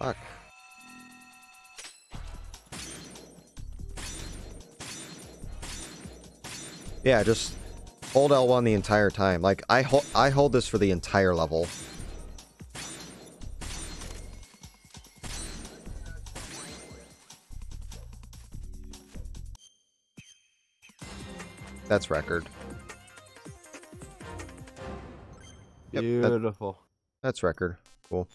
Fuck. Yeah, just hold L1 the entire time. Like, I, hold I hold this for the entire level. That's record. Yep, that- that's record. Cool.